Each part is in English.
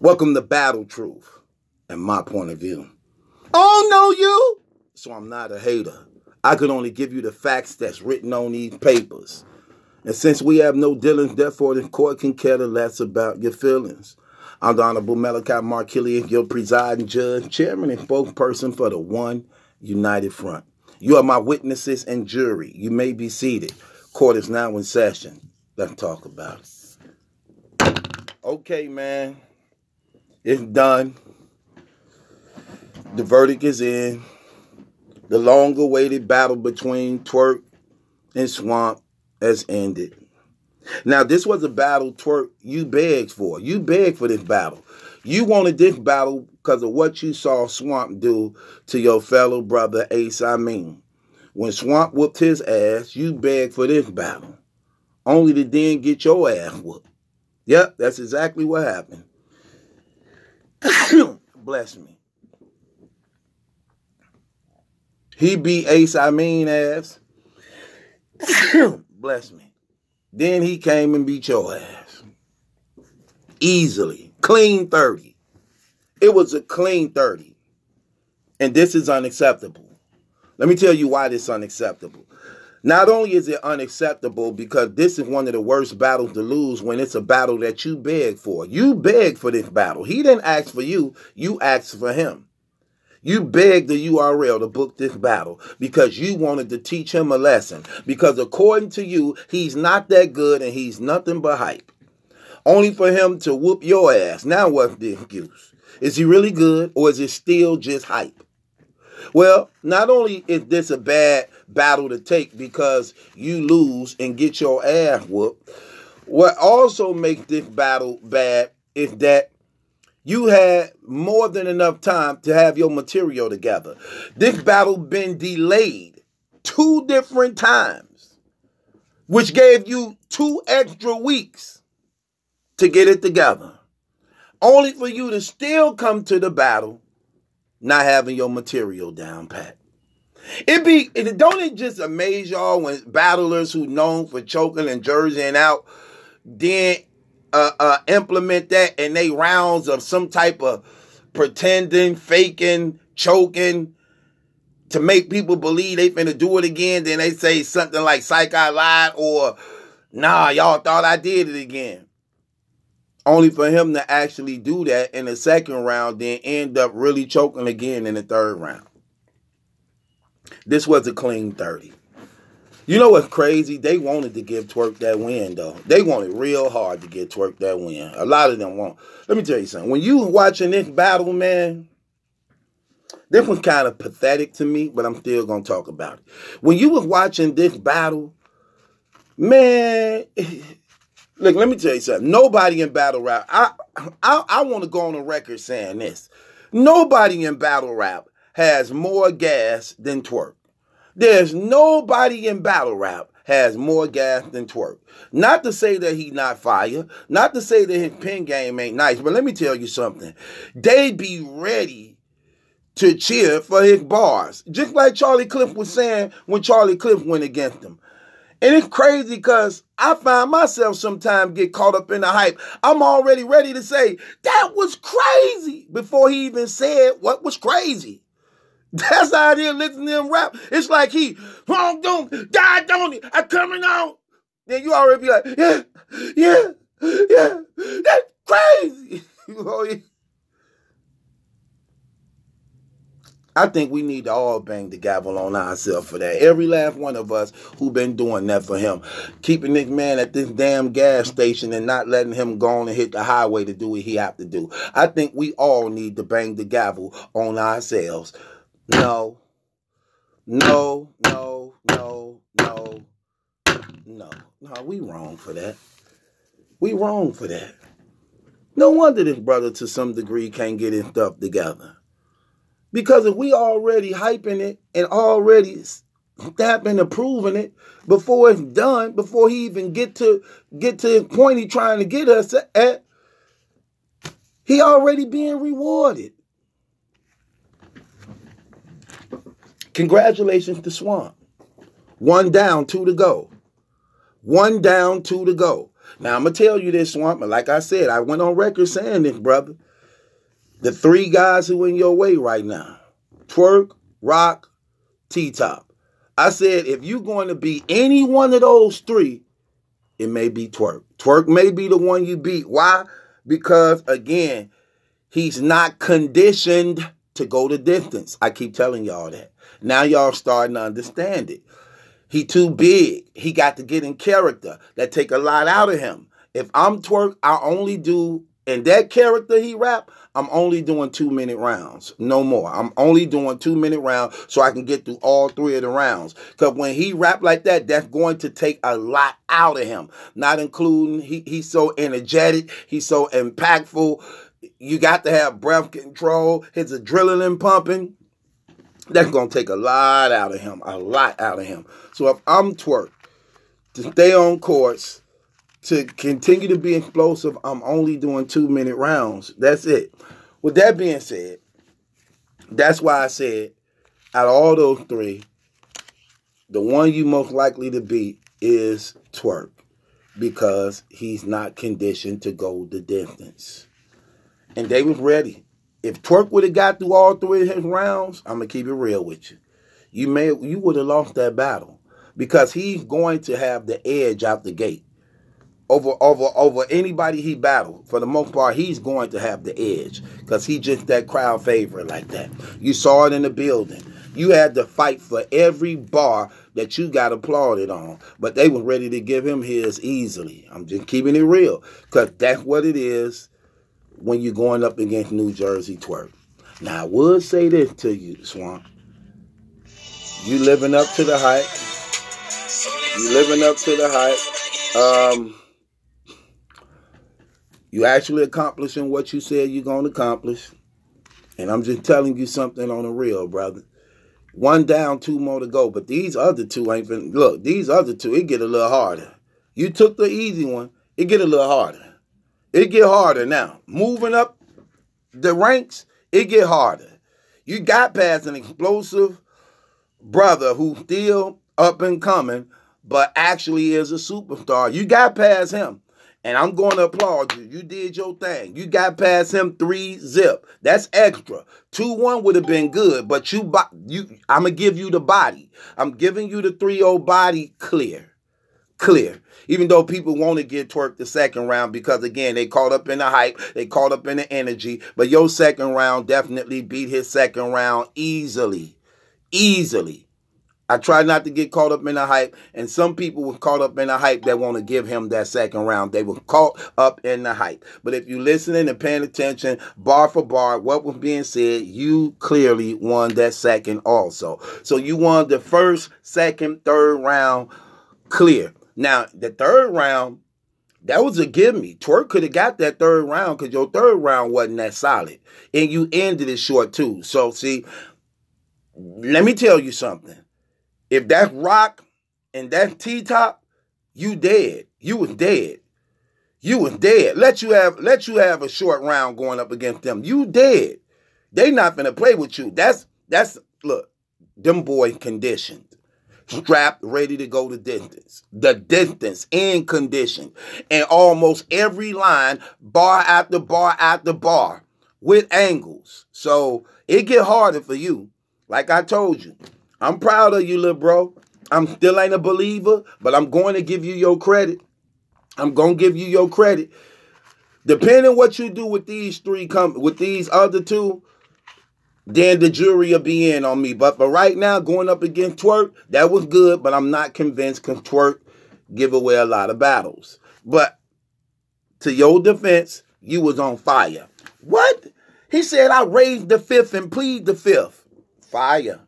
Welcome to Battle Truth and my point of view. I don't know you, so I'm not a hater. I could only give you the facts that's written on these papers. And since we have no dealings, therefore the court can care the less about your feelings. I'm the Honorable Malachi Mark Killian, your presiding judge, chairman, and spokesperson for the One United Front. You are my witnesses and jury. You may be seated. Court is now in session. Let's talk about it. Okay, man. It's done. The verdict is in. The long awaited battle between Twork and Swamp has ended. Now, this was a battle Twork you begged for. You begged for this battle. You wanted this battle because of what you saw Swamp do to your fellow brother Ace Amin. When Swamp whooped his ass, you begged for this battle. Only to then get your ass whooped. Yep, that's exactly what happened. Bless me. He beat Ace Amin ass. Bless me. Then he came and beat your ass. Easily. Clean 30. It was a clean 30. And this is unacceptable. Let me tell you why this is unacceptable. Not only is it unacceptable because this is one of the worst battles to lose when it's a battle that you beg for. You beg for this battle. He didn't ask for you, you asked for him. You begged the URL to book this battle because you wanted to teach him a lesson. Because according to you, he's not that good and he's nothing but hype. Only for him to whoop your ass. Now what's the excuse? Is he really good or is it still just hype? Well, not only is this a bad battle to take because you lose and get your ass whooped, what also makes this battle bad is that you had more than enough time to have your material together. This battle been delayed two different times, which gave you two extra weeks to get it together. Only for you to still come to the battle not having your material down pat. It be it don't it just amaze y'all when battlers who known for choking and jerseying out then uh, uh, implement that in they rounds of some type of pretending, faking, choking to make people believe they finna do it again. Then they say something like "psych I lied" or "Nah, y'all thought I did it again." Only for him to actually do that in the second round, then end up really choking again in the third round. This was a clean 30. You know what's crazy? They wanted to give Twork that win, though. They wanted real hard to get Twork that win. A lot of them want. Let me tell you something. When you watching this battle, man, this was kind of pathetic to me, but I'm still gonna talk about it. When you was watching this battle, man, look, let me tell you something. Nobody in battle rap, I I, I want to go on a record saying this. Nobody in battle rap has more gas than Twork. There's nobody in battle rap has more gas than Twork. Not to say that he not fire, not to say that his pen game ain't nice, but let me tell you something. They be ready to cheer for his bars. Just like Charlie Clips was saying when Charlie Clips went against him. And it's crazy because I find myself sometimes get caught up in the hype. I'm already ready to say, that was crazy before he even said what was crazy. That's how it is listening to him rap. It's like he, wrong don't, die don't he? I'm coming on. Then you already be like, yeah, yeah, yeah, that's crazy. Oh, I think we need to all bang the gavel on ourselves for that. Every last one of us who been doing that for him. Keeping this man at this damn gas station and not letting him go on and hit the highway to do what he have to do. I think we all need to bang the gavel on ourselves. No. No, no, no, no, no. No, we wrong for that. We wrong for that. No wonder this brother to some degree can't get his stuff together. Because if we already hyping it and already stamping and proving it before it's done, before he even get to get to the point he trying to get us at, he already being rewarded. Congratulations to Swamp. One down, two to go. One down, two to go. Now I'm gonna tell you this, Swamp. Like I said, I went on record saying this, brother. The three guys who in your way right now: Twork, Roc, T Top. I said if you're going to be any one of those three, it may be Twork. Twork may be the one you beat. Why? Because again, he's not conditioned to go the distance. I keep telling y'all that. Now y'all starting to understand it. He too big. He got to get in character. That take a lot out of him. If I'm Twork, I only do in that character he rap, I'm only doing two minute rounds, no more. I'm only doing two minute rounds so I can get through all three of the rounds. Cause when he rap like that, that's going to take a lot out of him. Not including he, he's so energetic, he's so impactful. You got to have breath control, his adrenaline pumping. That's gonna take a lot out of him, a lot out of him. So if I'm Twork, to stay on course to continue to be explosive, I'm only doing two minute rounds. That's it. With that being said, that's why I said out of all those three, the one you most likely to beat is Twork because he's not conditioned to go the distance. And they was ready. If Twork would have got through all three of his rounds, I'm gonna keep it real with you. You may you would have lost that battle because he's going to have the edge out the gate over over over anybody he battled. For the most part, he's going to have the edge because he just that crowd favorite like that. You saw it in the building. You had to fight for every bar that you got applauded on, but they were ready to give him his easily. I'm just keeping it real because that's what it is when you're going up against New Jersey Twork. Now I would say this to you, Swamp. You living up to the hype. You living up to the hype. Um, you actually accomplishing what you said you're going to accomplish. And I'm just telling you something on the real, brother. One down, two more to go. But these other two ain't been, look, these other two, it get a little harder. You took the easy one, it get a little harder. It get harder now. Moving up the ranks, it get harder. You got past an explosive brother who's still up and coming, but actually is a superstar. You got past him. And I'm going to applaud you. You did your thing. You got past him three zip. That's extra. Two one would have been good, but you, you, I'm gonna give you the body. I'm giving you the three zero body clear, clear. Even though people want to get Twork the second round because again they caught up in the hype, they caught up in the energy. But your second round definitely beat his second round easily, easily. I try not to get caught up in the hype, and some people were caught up in the hype that want to give him that second round. They were caught up in the hype. But if you listening and paying attention, bar for bar, what was being said, you clearly won that second also. So you won the first, second, third round clear. Now the third round, that was a give me. Twork could have got that third round because your third round wasn't that solid, and you ended it short too. So see, let me tell you something if that's Roc and that's T top, you dead. You was dead. You was dead. Let you have let you have a short round going up against them. You dead. They not gonna play with you. That's that's look, them boy conditioned. Strapped, ready to go the distance. The distance in condition. And almost every line, bar after bar after bar, with angles. So it get harder for you. Like I told you, I'm proud of you, little bro. I'm still ain't a believer, but I'm going to give you your credit. I'm going to give you your credit. Depending what you do with these three come with these other two, then the jury will be in on me. But for right now, going up against Twork, that was good, but I'm not convinced because Twork give away a lot of battles. But to your defense, you was on fire. What? He said I raised the fifth and plead the fifth. Fire.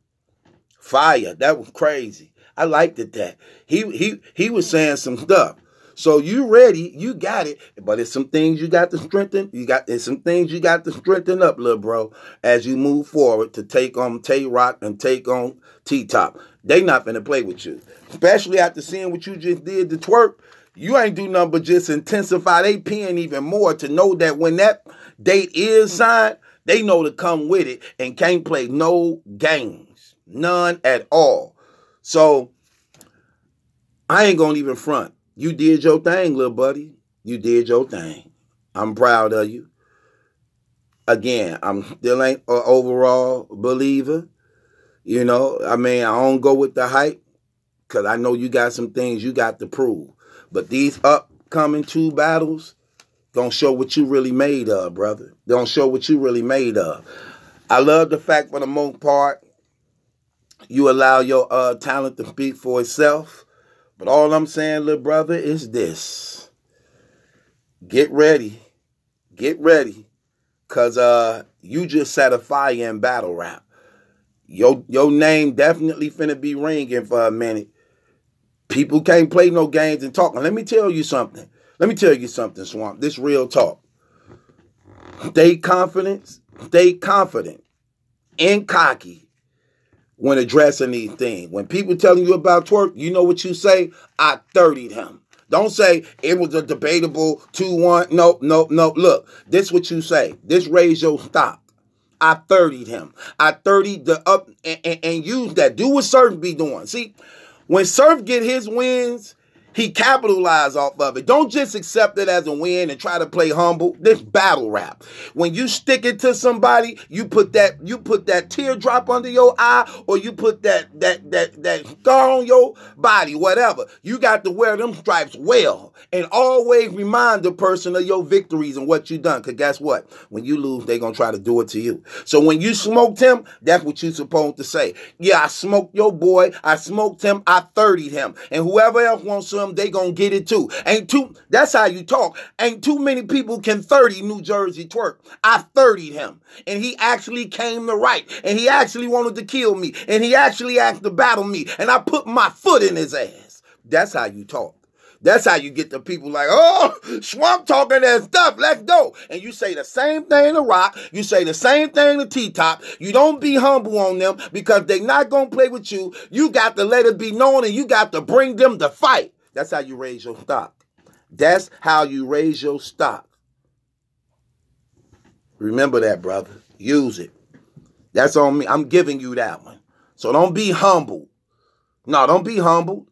Fire. That was crazy. I liked it that. He he he was saying some stuff. So you ready, you got it, but it's some things you got to strengthen. You got there's some things you got to strengthen up, little bro, as you move forward to take on Tay Roc and take on T Top. They not gonna play with you. Especially after seeing what you just did to Twork. You ain't do nothing but just intensify they pen even more to know that when that date is signed, they know to come with it and can't play no games. None at all. So I ain't gonna even front. You did your thing, little buddy. You did your thing. I'm proud of you. Again, I'm still ain't an overall believer. You know, I mean, I don't go with the hype because I know you got some things you got to prove. But these upcoming two battles gonna show what you really made of, brother. Gonna show what you really made of. I love the fact for the most part you allow your uh, talent to speak for itself. But all I'm saying, little brother, is this. Get ready. Get ready. Cause uh you just set a fire in battle rap. Your your name definitely finna be ringing for a minute. People can't play no games and talk. Let me tell you something. Let me tell you something, Swamp. This real talk. Stay confident. Stay confident and cocky when addressing these things. When people telling you about Twork, you know what you say? I 30'd him. Don't say it was a debatable 2-1. Nope, nope, nope. Look, this what you say. This raise your stock. I 30'd him. I 30'd the up and, and, and use that. Do what Surf be doing. See, when Surf get his wins, he capitalized off of it. Don't just accept it as a win and try to play humble. This battle rap. When you stick it to somebody, you put that you put that teardrop under your eye, or you put that that that that scar on your body, whatever. You got to wear them stripes well, and always remind the person of your victories and what you done. Cause guess what? When you lose, they gonna try to do it to you. So when you smoked him, that's what you supposed to say. Yeah, I smoked your boy. I smoked him. I 30'd him, and whoever else wants to them, they gonna get it too. Ain't too, that's how you talk. Ain't too many people can 30 New Jersey Twork. I 30 him. And he actually came to right. And he actually wanted to kill me. And he actually asked to battle me. And I put my foot in his ass. That's how you talk. That's how you get the people like, oh, Swamp talking that stuff. Let's go. And you say the same thing to Roc. You say the same thing to T Top. You don't be humble on them because they not going to play with you. You got to let it be known and you got to bring them to fight. That's how you raise your stock. That's how you raise your stock. Remember that, brother. Use it. That's on me. I'm giving you that one. So don't be humble. No, don't be humble.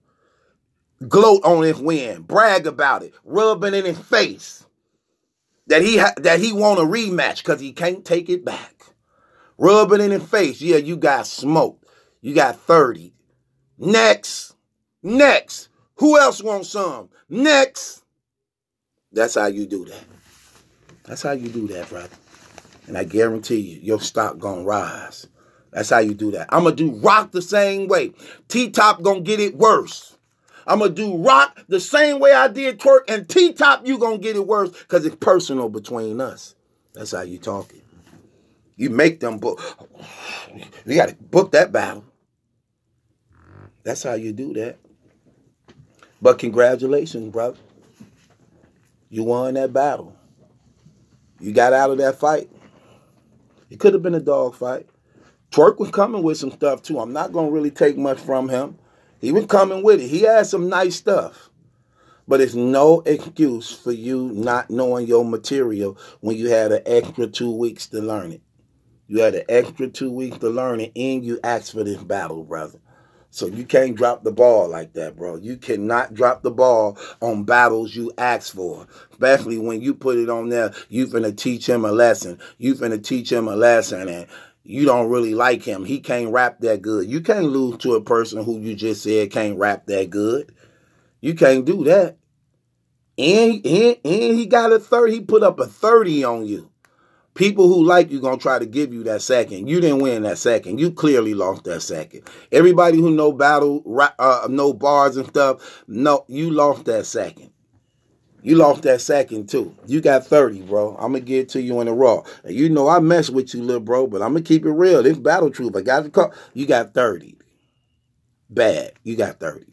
Gloat on his win. Brag about it. Rubbing it in his face that he ha- that he want a rematch because he can't take it back. Rubbing it in his face. Yeah, you got smoked. You got 30. Next. Next. Who else wants some? Next. That's how you do that. That's how you do that, brother. And I guarantee you, your stock gonna rise. That's how you do that. I'm gonna do Roc the same way. T Top gonna get it worse. I'm gonna do Roc the same way I did Twork, and T Top you gonna get it worse because it's personal between us. That's how you talking. You make them book. You gotta book that battle. That's how you do that. But congratulations, brother. You won that battle. You got out of that fight. It could have been a dog fight. Twork was coming with some stuff too. I'm not gonna really take much from him. He was coming with it. He had some nice stuff. But it's no excuse for you not knowing your material when you had an extra two weeks to learn it. You had an extra two weeks to learn it, and you asked for this battle, brother. So you can't drop the ball like that, bro. You cannot drop the ball on battles you asked for. Especially when you put it on there, you finna teach him a lesson. You finna teach him a lesson and you don't really like him. He can't rap that good. You can't lose to a person who you just said can't rap that good. You can't do that. And, and, and he got a 30. He put up a 30 on you. People who like you gonna try to give you that second. You didn't win that second. You clearly lost that second. Everybody who know battle, uh, know bars and stuff, no, you lost that second. You lost that second too. You got 30, bro. I'm gonna get to you in the raw. And you know I mess with you, little bro, but I'm gonna keep it real. This battle truth. I got to call. You got 30. Bad. You got 30.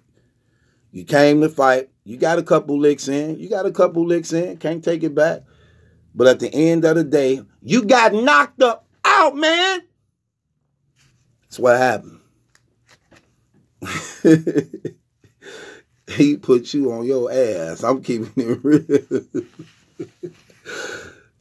You came to fight. You got a couple licks in. You got a couple licks in. Can't take it back. But at the end of the day, you got knocked up out, man. That's what happened. he put you on your ass. I'm keeping it real.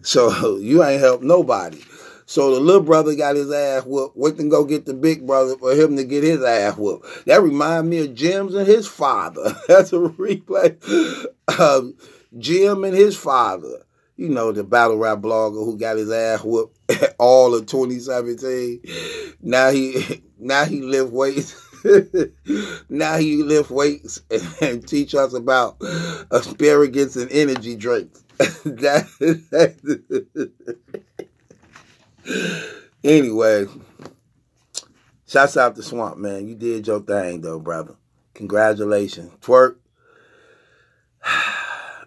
so you ain't helped nobody. So the little brother got his ass whooped. Went and go get the big brother for him to get his ass whooped. That remind me of Jim's and his father. That's a replay of Jim and his father. You know, the battle rap blogger who got his ass whooped all of 2017. Now he now he lift weights. now he lift weights and, teach us about asparagus and energy drinks. anyway, shouts out to Swamp Man. You did your thing though, brother. Congratulations. Twork.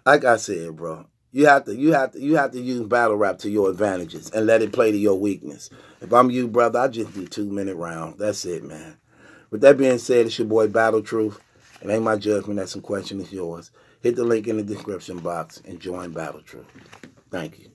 Like I said, bro. You have to you have to you have to use battle rap to your advantages and let it play to your weakness. If I'm you, brother, I just do two minute round. That's it, man. With that being said, it's your boy Battle Truth. It ain't my judgment. That's some question is yours. Hit the link in the description box and join Battle Truth. Thank you.